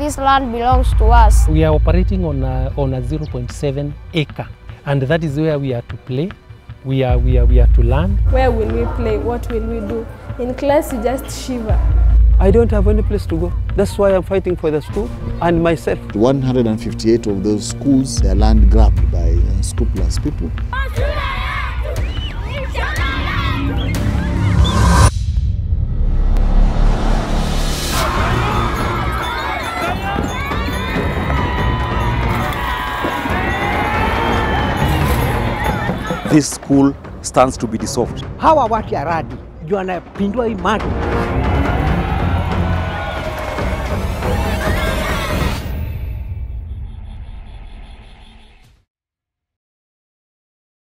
This land belongs to us. We are operating on a, on a 0.7 acre and that is where we are to play. We are, we are, we are to learn. Where will we play? What will we do? In class, you just shiver. I don't have any place to go. That's why I'm fighting for the school and myself. 158 of those schools, they are land grabbed by uh, unscrupulous people. This school stands to be dissolved. Hawa watu ya radi ndio wanapindua hii mali.